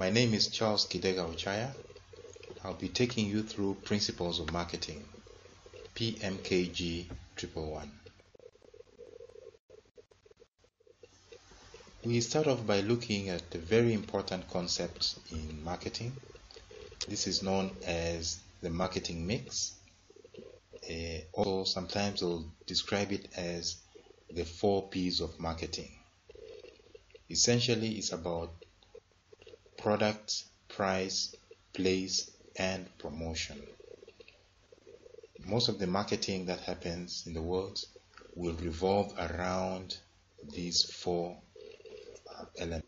My name is Charles Kidega Ochaya. I'll be taking you through Principles of Marketing, PMKG 111. We start off by looking at a very important concept in marketing. This is known as the marketing mix. Uh, also, sometimes we'll describe it as the four P's of marketing. Essentially, it's about product, price, place, and promotion. Most of the marketing that happens in the world will revolve around these four uh, elements.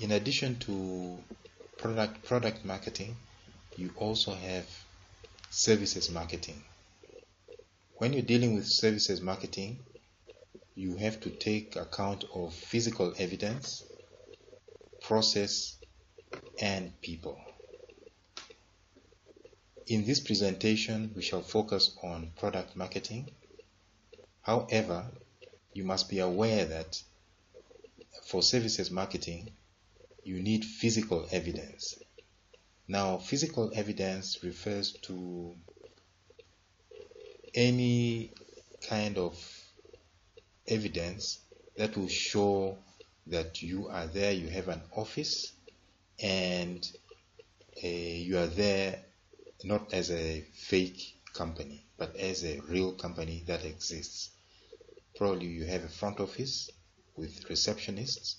In addition to product product marketing, you also have services marketing. When you're dealing with services marketing, you have to take account of physical evidence, process, and people. In this presentation, we shall focus on product marketing. However, you must be aware that for services marketing, you need physical evidence. Now, physical evidence refers to any kind of evidence that will show that you are there, you have an office, and uh, you are there not as a fake company, but as a real company that exists. Probably you have a front office with receptionists,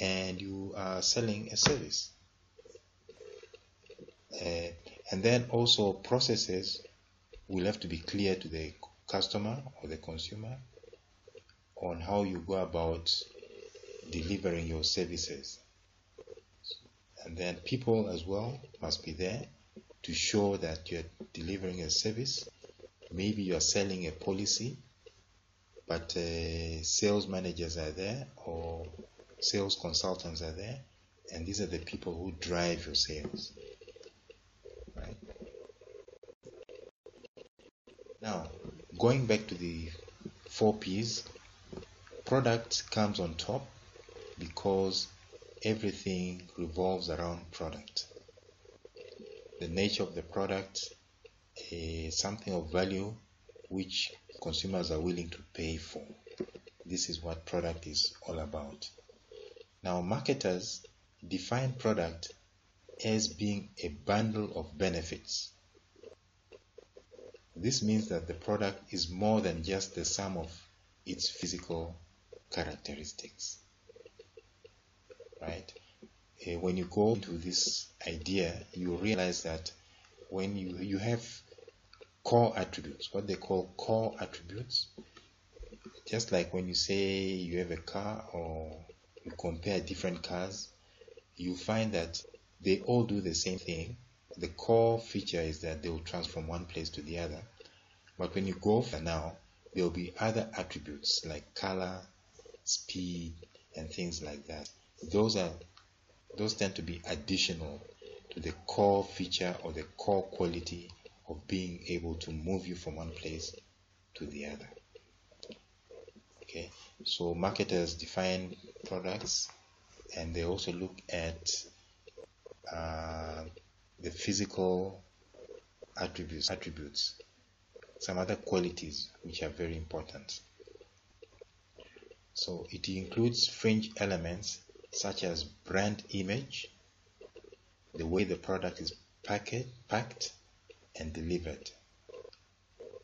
and you are selling a service. Uh, and then also processes will have to be clear to the customer or the consumer on how you go about delivering your services. And then people as well must be there to show that you're delivering a service. Maybe you're selling a policy, but uh, sales managers are there or sales consultants are there, and these are the people who drive your sales. Right? Now, going back to the four P's, product comes on top because everything revolves around product. The nature of the product is something of value which consumers are willing to pay for. This is what product is all about. Now, marketers define product as being a bundle of benefits. This means that the product is more than just the sum of its physical characteristics. Right? Uh, when you go into this idea, you realize that when you, you have core attributes, what they call core attributes, just like when you say you have a car or you compare different cars, you find that they all do the same thing. The core feature is that they will transform one place to the other. But when you go for now, there will be other attributes like color, speed, and things like that. Those are those tend to be additional to the core feature or the core quality of being able to move you from one place to the other. Okay, so marketers define products and they also look at uh, the physical attributes, attributes, some other qualities which are very important. So it includes fringe elements such as brand image, the way the product is packed, packed and delivered,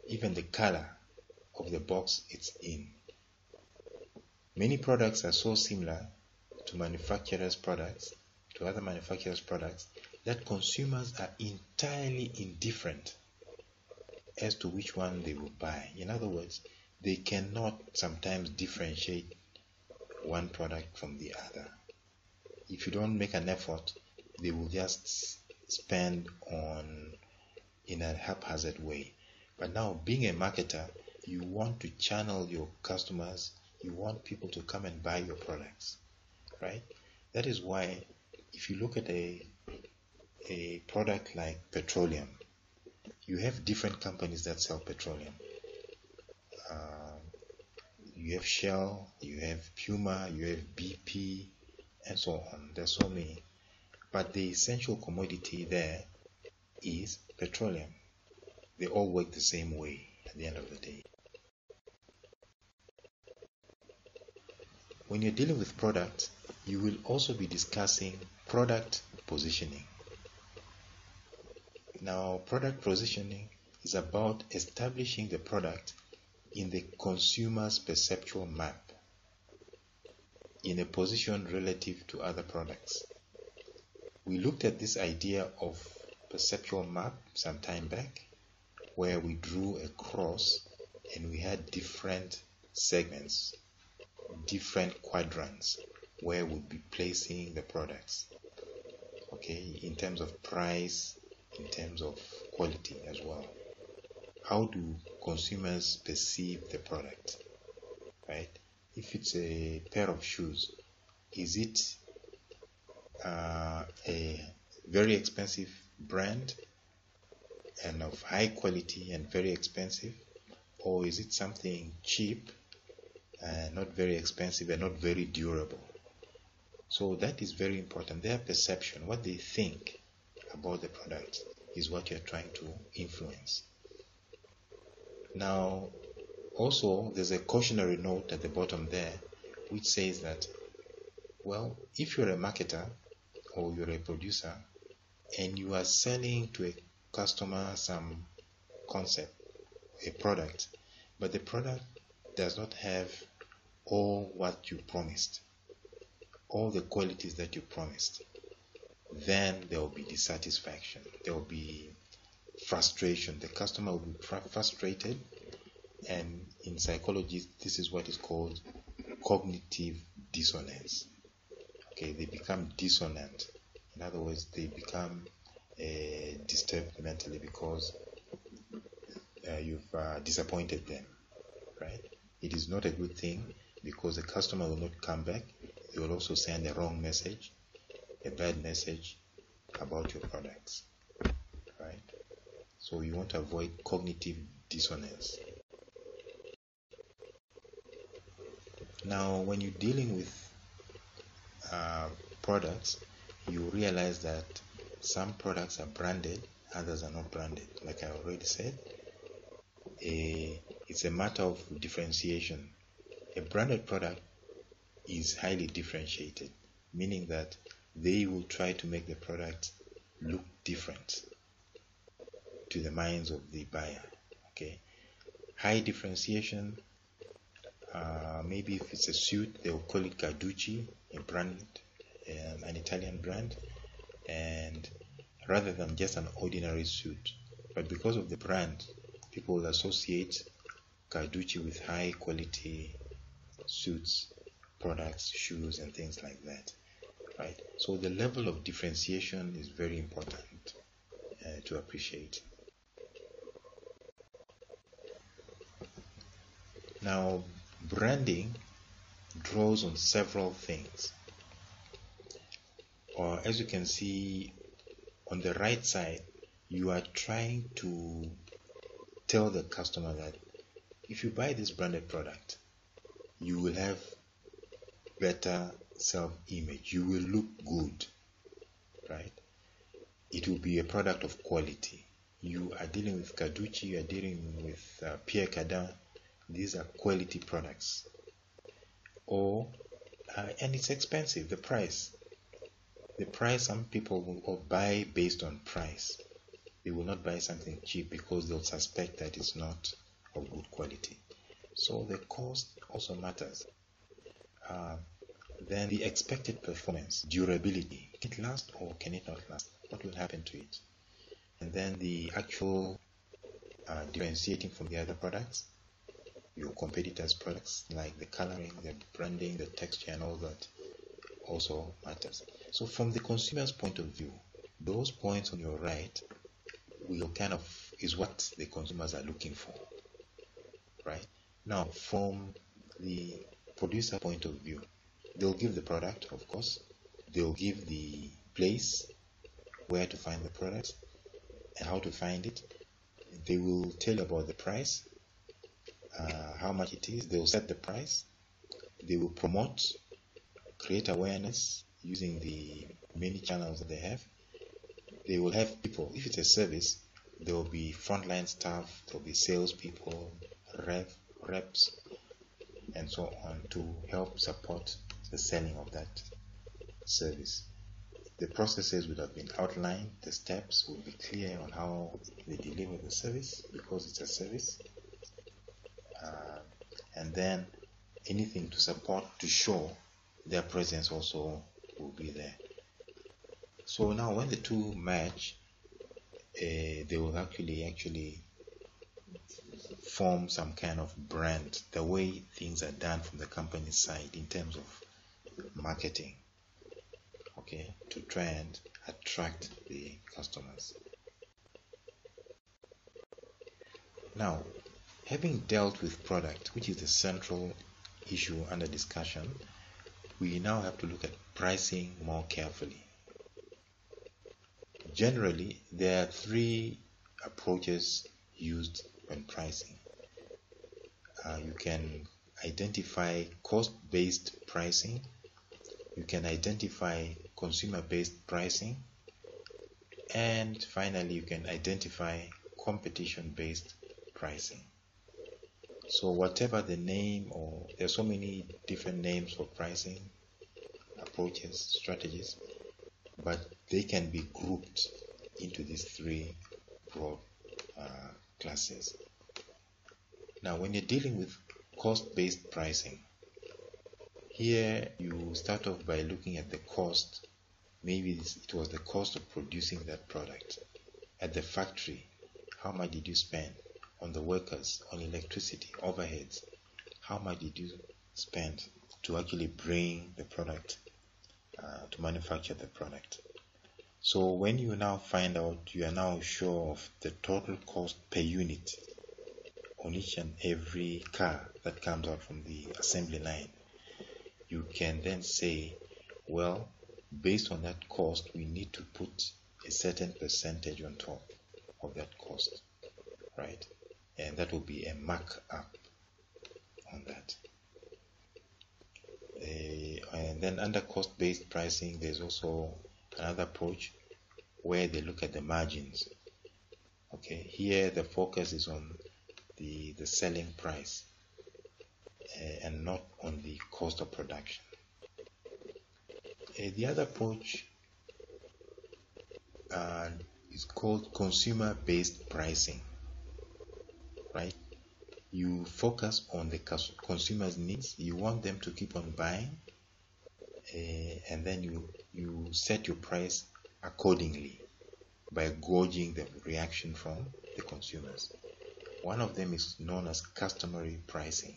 even the color of the box it's in. Many products are so similar to manufacturers' products, to other manufacturers' products, that consumers are entirely indifferent as to which one they will buy. In other words, they cannot sometimes differentiate one product from the other. If you don't make an effort, they will just spend on in a haphazard way. But now, being a marketer, you want to channel your customers, you want people to come and buy your products, right? That is why, if you look at a a product like petroleum, you have different companies that sell petroleum. Uh, you have Shell, you have Puma, you have BP, and so on. There's so many. But the essential commodity there is petroleum. They all work the same way at the end of the day. When you're dealing with product, you will also be discussing product positioning. Now, product positioning is about establishing the product in the consumer's perceptual map in a position relative to other products. We looked at this idea of perceptual map some time back where we drew a cross and we had different segments, different quadrants where we'd be placing the products. Okay, in terms of price, in terms of quality as well. How do consumers perceive the product? Right? If it's a pair of shoes, is it uh, a very expensive brand and of high quality and very expensive, or is it something cheap and not very expensive and not very durable? So that is very important. Their perception, what they think about the product, is what you're trying to influence. Now, also, there's a cautionary note at the bottom there which says that, well, if you're a marketer or you're a producer and you are selling to a customer some concept, a product, but the product does not have all what you promised, all the qualities that you promised, then there will be dissatisfaction. There will be frustration. The customer will be frustrated, and in psychology, this is what is called cognitive dissonance. Okay, they become dissonant. In other words, they become uh, disturbed mentally because uh, you've uh, disappointed them, right? It is not a good thing because the customer will not come back. They will also send a wrong message, a bad message about your products? So you want to avoid cognitive dissonance. Now, when you're dealing with uh, products, you realize that some products are branded, others are not branded. Like I already said, a, it's a matter of differentiation. A branded product is highly differentiated, meaning that they will try to make the product look different to the minds of the buyer. Okay, high differentiation. Uh, maybe if it's a suit, they will call it Carducci, a brand, um, an Italian brand, and rather than just an ordinary suit. But because of the brand, people associate Carducci with high quality suits, products, shoes, and things like that. Right? So the level of differentiation is very important uh, to appreciate. Now, branding draws on several things. Or as you can see on the right side, you are trying to tell the customer that if you buy this branded product, you will have better self image. You will look good, right? It will be a product of quality. You are dealing with Carducci, you are dealing with uh, Pierre Cardin. These are quality products. Or, uh, and it's expensive, the price. The price, some people will buy based on price. They will not buy something cheap because they'll suspect that it's not of good quality. So the cost also matters. Uh, then the expected performance, durability. Can it last or can it not last? What will happen to it? And then the actual uh, differentiating from the other products, your competitors' products, like the coloring, the branding, the texture, and all that also matters. So from the consumer's point of view, those points on your right will kind of is what the consumers are looking for. Right? Now from the producer point of view, they'll give the product, of course. They'll give the place where to find the product and how to find it. They will tell you about the price, uh, how much it is. They will set the price. They will promote, create awareness using the many channels that they have. They will have people, if it's a service, there will be frontline staff, there will be salespeople, rep, reps, and so on to help support the selling of that service. The processes would have been outlined, the steps would be clear on how they deliver the service because it's a service. Uh, and then anything to support to show their presence also will be there. So now when the two match, uh, they will actually actually form some kind of brand, the way things are done from the company side in terms of marketing, okay, to try and attract the customers. Now, having dealt with product, which is the central issue under discussion, we now have to look at pricing more carefully. Generally, there are three approaches used when pricing. Uh, you can identify cost-based pricing, you can identify consumer-based pricing, and finally you can identify competition-based pricing. So whatever the name or there are so many different names for pricing approaches, strategies, but they can be grouped into these three broad uh, classes. Now when you're dealing with cost-based pricing, here you start off by looking at the cost. Maybe it was the cost of producing that product at the factory. How much did you spend? On the workers, on electricity, overheads. How much did you spend to actually bring the product, uh, to manufacture the product? So when you now find out, you are now sure of the total cost per unit on each and every car that comes out from the assembly line. You can then say, well, based on that cost, we need to put a certain percentage on top of that cost, right? And that will be a markup on that. Uh, and then under cost-based pricing, there's also another approach where they look at the margins. Okay, here the focus is on the the selling price uh, and not on the cost of production. Uh, the other approach uh, is called consumer-based pricing right? You focus on the consumer's needs. You want them to keep on buying, uh, and then you you set your price accordingly by gauging the reaction from the consumers. One of them is known as customary pricing.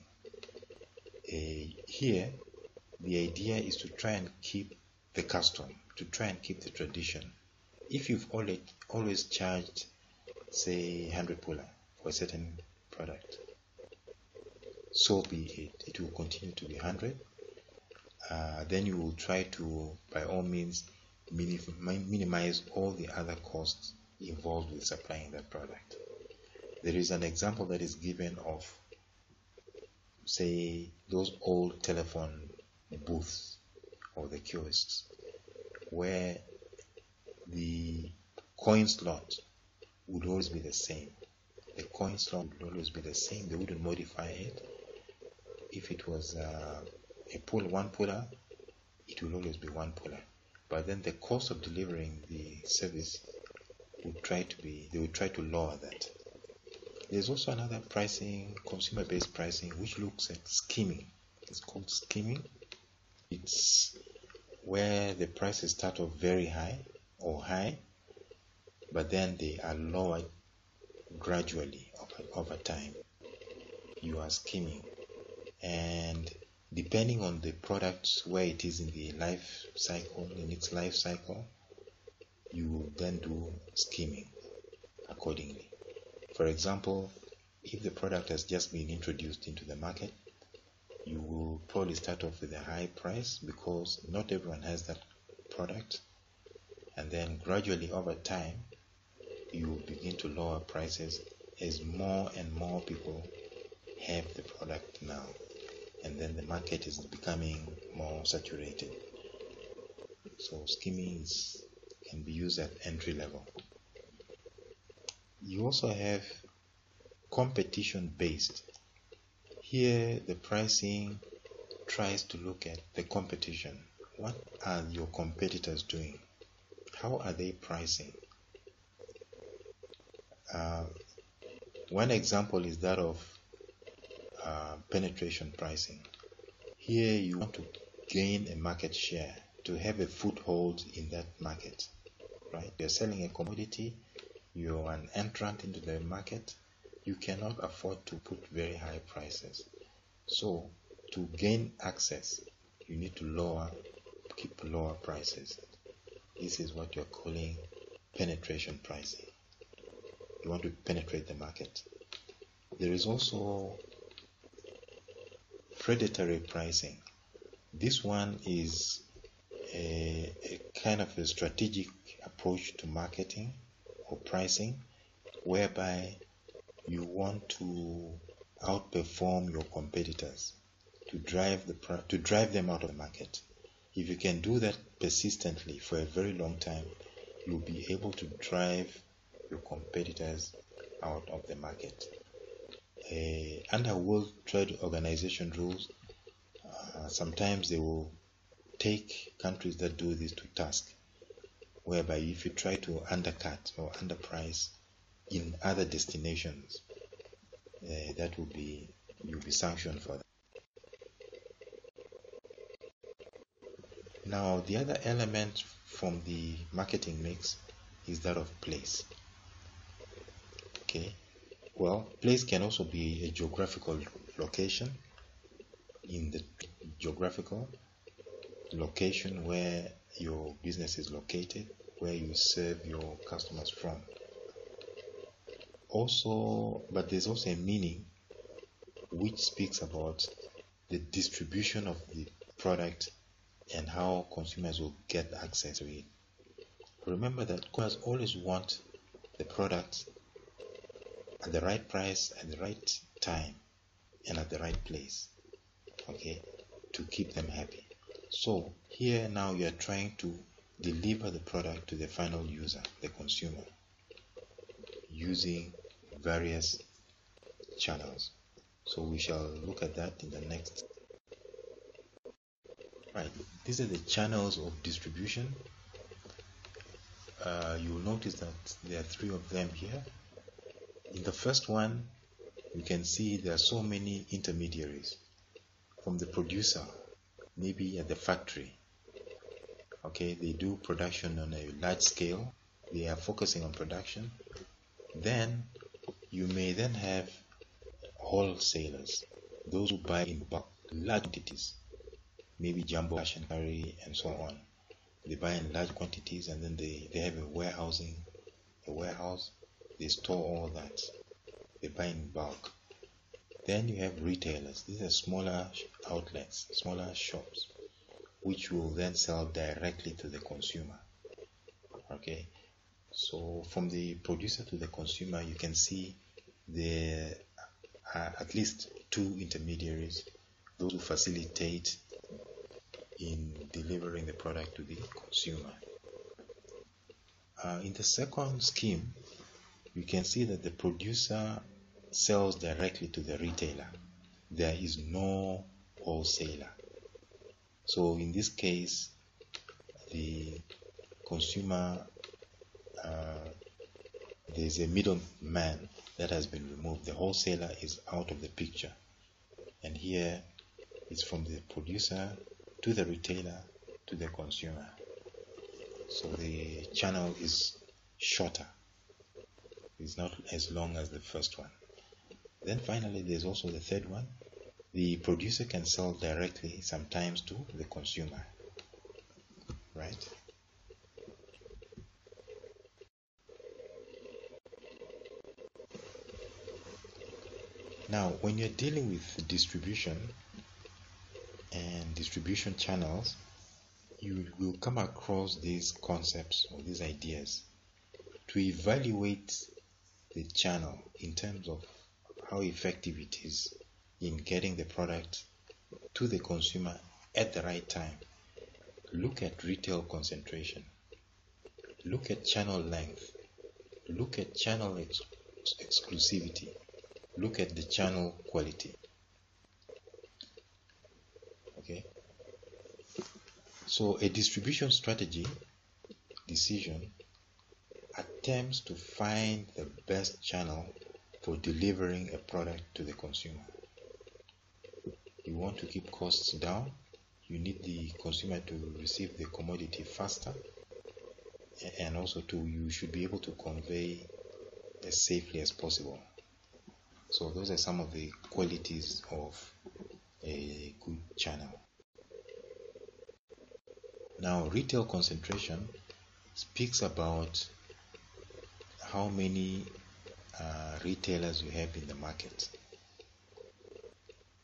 Uh, here, the idea is to try and keep the custom, to try and keep the tradition. If you've always, always charged, say, 100 pula for a certain product. So be it. It will continue to be 100. Uh, then you will try to, by all means, minimize all the other costs involved with supplying that product. There is an example that is given of, say, those old telephone booths or the kiosks where the coin slot would always be the same the coin slot would always be the same. They wouldn't modify it. If it was uh, a pull one pula, it will always be one pula. But then the cost of delivering the service would try to be they would try to lower that. There's also another pricing, consumer-based pricing, which looks at skimming. It's called skimming. It's where the prices start off very high or high, but then they are lowered gradually over, time. You are skimming, and depending on the product where it is in the life cycle, in its life cycle, you will then do skimming accordingly. For example, if the product has just been introduced into the market, you will probably start off with a high price because not everyone has that product, and then gradually over time, you begin to lower prices as more and more people have the product now and then the market is becoming more saturated So skimming can be used at entry level. You also have competition based. Here the pricing tries to look at the competition. What are your competitors doing? How are they pricing? Uh, one example is that of uh, penetration pricing. Here you want to gain a market share to have a foothold in that market, right? You're selling a commodity, you're an entrant into the market, you cannot afford to put very high prices. So to gain access, you need to lower, keep lower prices. This is what you're calling penetration pricing. You want to penetrate the market. There is also predatory pricing. This one is a, a kind of a strategic approach to marketing or pricing whereby you want to outperform your competitors to drive the to drive them out of the market. If you can do that persistently for a very long time, you'll be able to drive your competitors out of the market. Uh, under World Trade Organization rules, uh, sometimes they will take countries that do this to task, whereby if you try to undercut or underprice in other destinations, uh, that will be you'll be sanctioned for that. Now, the other element from the marketing mix is that of place. Okay, well, place can also be a geographical location in the geographical location where your business is located, where you serve your customers from. Also, but there's also a meaning which speaks about the distribution of the product and how consumers will get access to it. Remember that consumers always want the product at the right price, at the right time, and at the right place. Okay, to keep them happy. So here now you are trying to deliver the product to the final user, the consumer, using various channels. So we shall look at that in the next. Right, these are the channels of distribution. Uh, you will notice that there are three of them here. In the first one, you can see there are so many intermediaries from the producer maybe at the factory. Okay, they do production on a large scale. They are focusing on production. Then you may then have wholesalers, those who buy in bulk, large quantities, maybe jumbo cash and carry and so on. They buy in large quantities and then they, they have a warehousing, a warehouse. They store all that. They buy in bulk. Then you have retailers. These are smaller outlets, smaller shops, which will then sell directly to the consumer. Okay, so from the producer to the consumer, you can see there are at least two intermediaries, those who facilitate in delivering the product to the consumer. Uh, in the second scheme, you can see that the producer sells directly to the retailer. There is no wholesaler. So in this case, the consumer, uh, there's a middleman that has been removed. The wholesaler is out of the picture. And here it's from the producer to the retailer to the consumer. So the channel is shorter. It's not as long as the first one. Then finally, there's also the third one. The producer can sell directly sometimes to the consumer. Right? Now, when you're dealing with distribution and distribution channels, you will come across these concepts or these ideas to evaluate the channel in terms of how effective it is in getting the product to the consumer at the right time. look at retail concentration, look at channel length, look at channel ex exclusivity, look at the channel quality. Okay. So a distribution strategy decision attempts to find the best channel for delivering a product to the consumer. You want to keep costs down, you need the consumer to receive the commodity faster and also to you should be able to convey as safely as possible. So those are some of the qualities of a good channel. Now retail concentration speaks about how many uh, retailers you have in the market.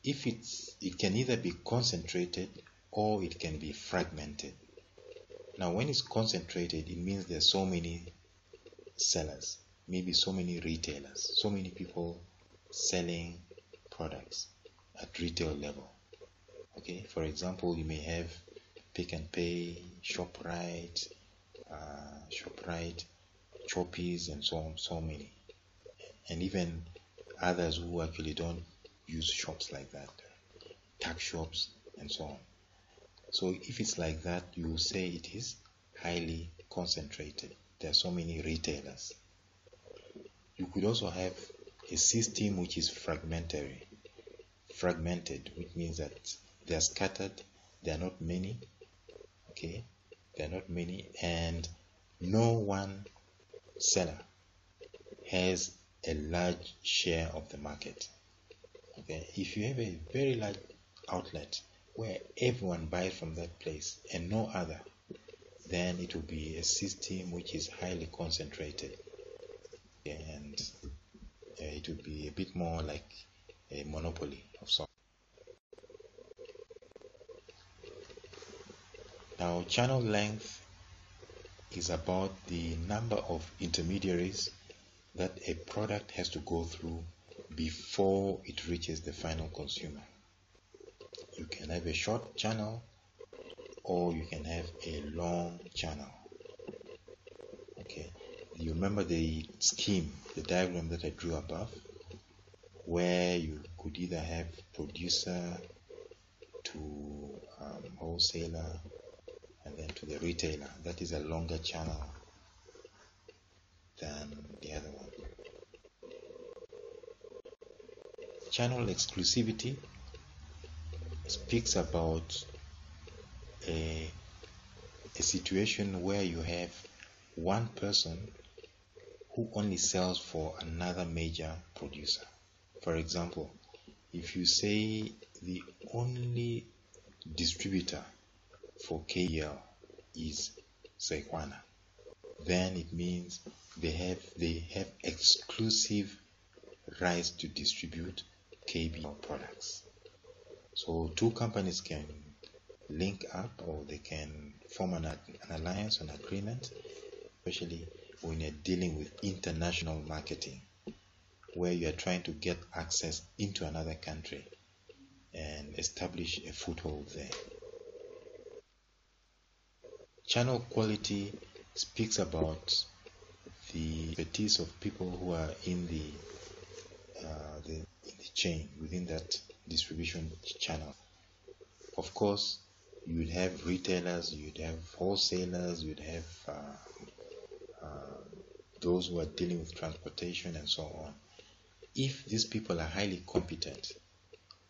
If it's, it can either be concentrated or it can be fragmented. Now, when it's concentrated, it means there's so many sellers, maybe so many retailers, so many people selling products at retail level. Okay, for example, you may have Pick and Pay, ShopRite, uh, ShopRite, Choppies, and so on, so many, and even others who actually don't use shops like that, tax shops, and so on. So if it's like that, you say it is highly concentrated. There are so many retailers. You could also have a system which is fragmentary, fragmented, which means that they are scattered. There are not many. Okay, there are not many, and no one seller has a large share of the market. Okay, if you have a very large outlet where everyone buys from that place and no other, then it will be a system which is highly concentrated and uh, it will be a bit more like a monopoly of some. Now, channel length is about the number of intermediaries that a product has to go through before it reaches the final consumer. You can have a short channel or you can have a long channel. Okay, you remember the scheme, the diagram that I drew above, where you could either have producer to um, wholesaler and to the retailer. That is a longer channel than the other one. Channel exclusivity speaks about a, a situation where you have one person who only sells for another major producer. For example, if you say the only distributor for KL is Sekwana, then it means they have they have exclusive rights to distribute KBL products. So two companies can link up or they can form an, an alliance, an agreement, especially when you're dealing with international marketing, where you are trying to get access into another country and establish a foothold there. Channel quality speaks about the expertise of people who are in the, uh, the, in the chain within that distribution channel. Of course, you would have retailers, you'd have wholesalers, you'd have uh, uh, those who are dealing with transportation and so on. If these people are highly competent,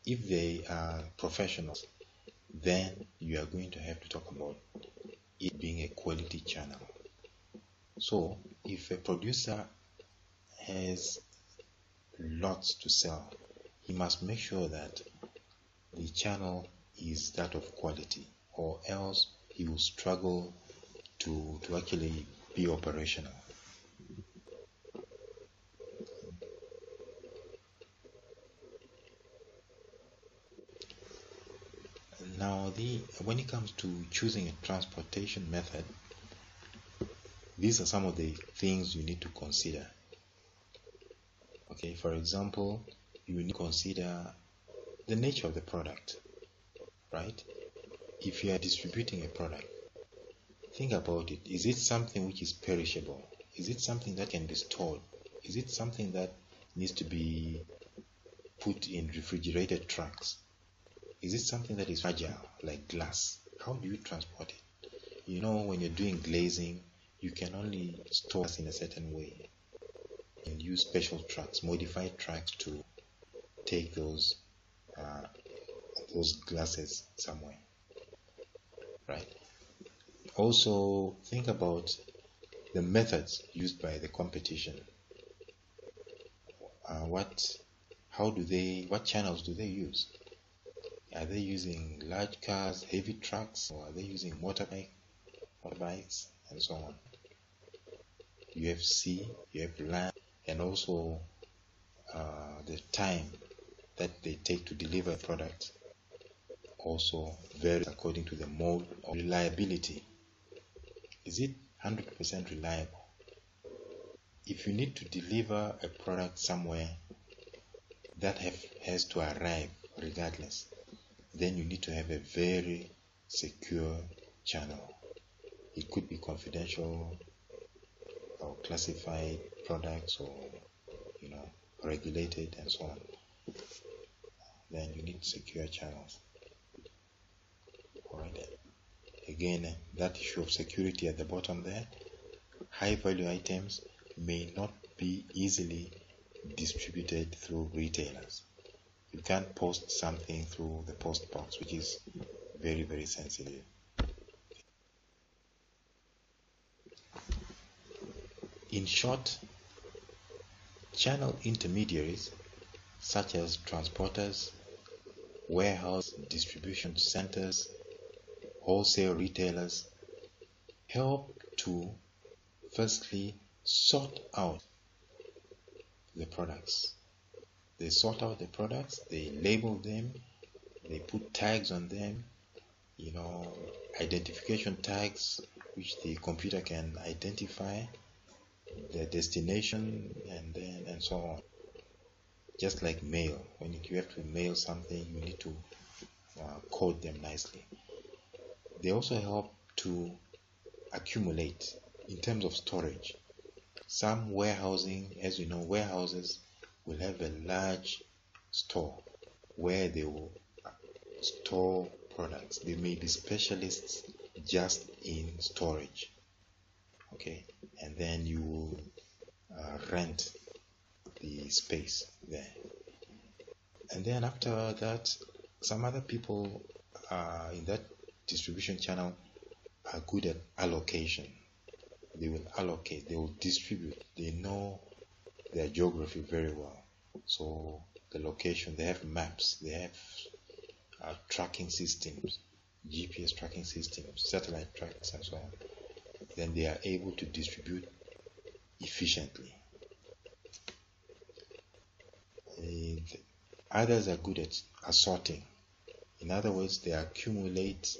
if they are professionals, then you are going to have to talk about it being a quality channel. So, if a producer has lots to sell, he must make sure that the channel is that of quality or else he will struggle to, to actually be operational. Now, the when it comes to choosing a transportation method, these are some of the things you need to consider. Okay, for example, you need to consider the nature of the product, right? if you are distributing a product, think about it. Is it something which is perishable? Is it something that can be stored? Is it something that needs to be put in refrigerated trucks? Is it something that is fragile, like glass? How do you transport it? You know, when you're doing glazing, you can only store it in a certain way and use special trucks, modified trucks to take those uh, those glasses somewhere, right? Also, think about the methods used by the competition. Uh, what, how do they, what channels do they use? Are they using large cars, heavy trucks, or are they using motorbike, motorbikes, and so on? You have sea, you have land, and also uh, the time that they take to deliver a product also varies according to the mode of reliability. Is it 100% reliable? If you need to deliver a product somewhere that have, has to arrive regardless, then you need to have a very secure channel. It could be confidential or classified products or you know regulated and so on. Then you need secure channels. Alright. Again, that issue of security at the bottom there. High value items may not be easily distributed through retailers you can't post something through the post box which is very very sensitive. In short channel intermediaries such as transporters warehouse distribution centers wholesale retailers help to firstly sort out the products they sort out the products, they label them, they put tags on them, you know, identification tags which the computer can identify the destination and then and so on. Just like mail, when you have to mail something, you need to uh, code them nicely. They also help to accumulate in terms of storage. Some warehousing, as you know, warehouses will have a large store where they will store products. They may be specialists just in storage. Okay, and then you will uh, rent the space there. And then after that, some other people uh, in that distribution channel are good at allocation. They will allocate, they will distribute, they know their geography very well. So the location, they have maps, they have uh, tracking systems, GPS tracking systems, satellite tracks, and so on. Then they are able to distribute efficiently. And others are good at assorting. In other words, they accumulate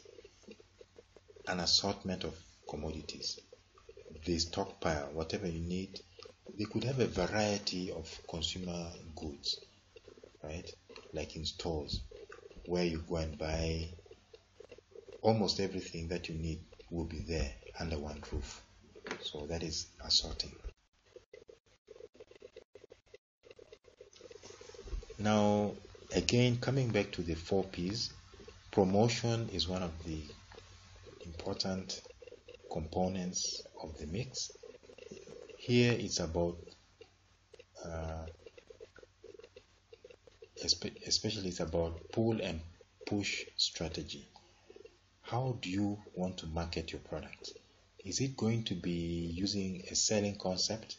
an assortment of commodities. They stockpile whatever you need they could have a variety of consumer goods, right? Like in stores, where you go and buy almost everything that you need will be there under one roof. So that is assorting. Now, again, coming back to the four P's, promotion is one of the important components of the mix here it's about uh, especially it's about pull and push strategy. How do you want to market your product? Is it going to be using a selling concept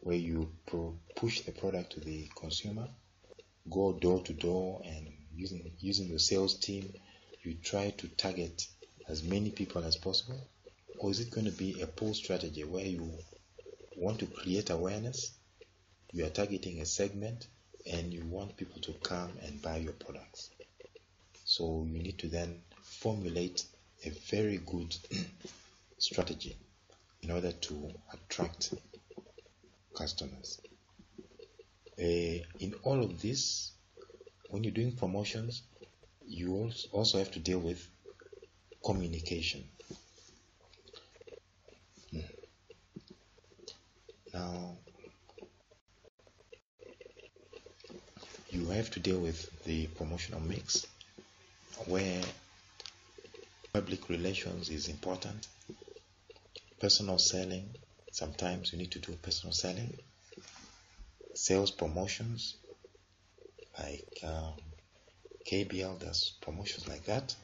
where you push the product to the consumer go door to door and using using your sales team you try to target as many people as possible? Or is it going to be a pull strategy where you want to create awareness, you are targeting a segment and you want people to come and buy your products. So you need to then formulate a very good strategy in order to attract customers. Uh, in all of this, when you're doing promotions, you also have to deal with communication. Now, you have to deal with the promotional mix where public relations is important, personal selling, sometimes you need to do personal selling, sales promotions, like um, KBL does promotions like that.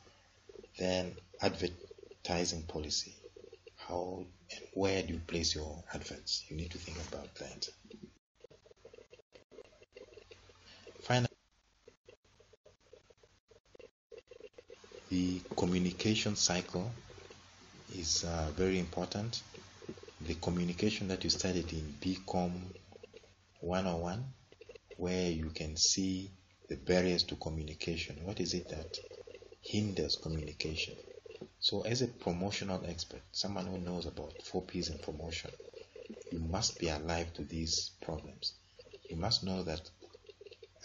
Then advertising policy. How and where do you place your adverts? You need to think about that. Finally, the communication cycle is uh, very important. The communication that you studied in BCom 101 where you can see the barriers to communication. What is it that hinders communication? So, as a promotional expert, someone who knows about 4 P's in promotion, you must be alive to these problems. You must know that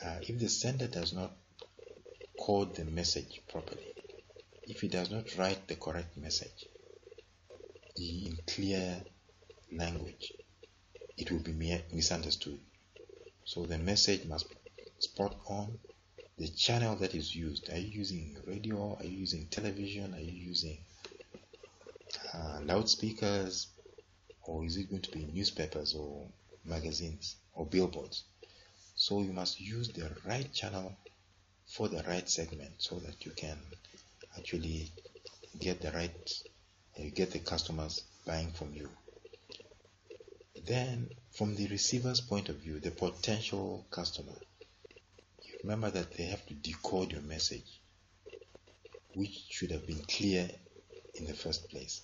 uh, if the sender does not code the message properly, if he does not write the correct message in clear language, it will be misunderstood. So the message must be spot on. The channel that is used. Are you using radio? Are you using television? Are you using uh, loudspeakers? Or is it going to be newspapers or magazines or billboards? So you must use the right channel for the right segment so that you can actually get the right, you get the customers buying from you. Then, from the receiver's point of view, the potential customer, remember that they have to decode your message, which should have been clear in the first place.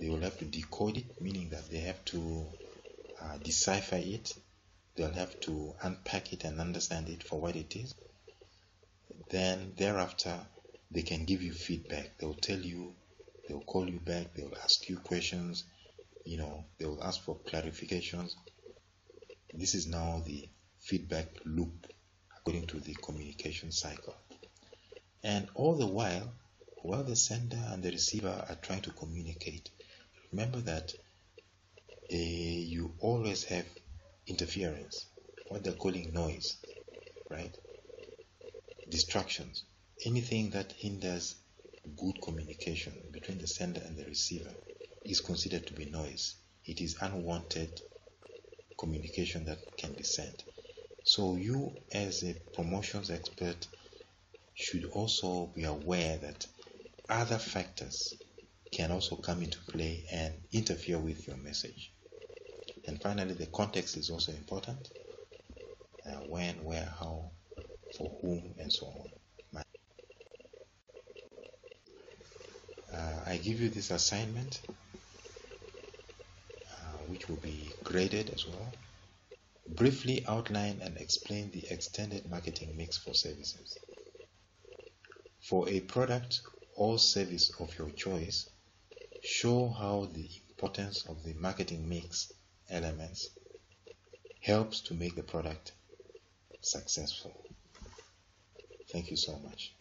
They will have to decode it, meaning that they have to uh, decipher it, they'll have to unpack it and understand it for what it is. Then, thereafter, they can give you feedback. They'll tell you, they'll call you back, they'll ask you questions you know, they will ask for clarifications. This is now the feedback loop according to the communication cycle. And all the while, while the sender and the receiver are trying to communicate, remember that uh, you always have interference, what they're calling noise, right? Distractions, anything that hinders good communication between the sender and the receiver is considered to be noise. It is unwanted communication that can be sent. So you as a promotions expert should also be aware that other factors can also come into play and interfere with your message. And finally, the context is also important. Uh, when, where, how, for whom, and so on. Uh, I give you this assignment which will be graded as well. Briefly outline and explain the extended marketing mix for services. For a product or service of your choice, show how the importance of the marketing mix elements helps to make the product successful. Thank you so much.